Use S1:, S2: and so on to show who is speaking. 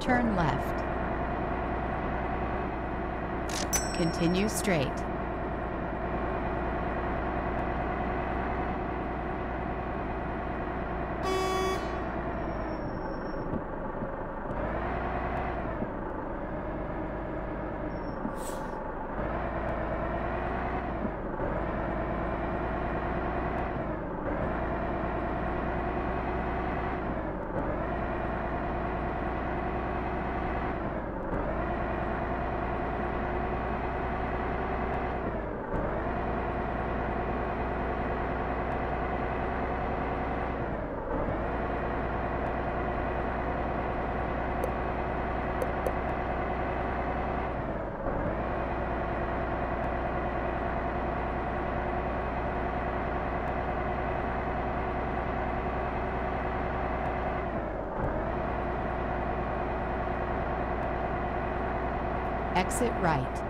S1: Turn left. Continue straight. Exit right.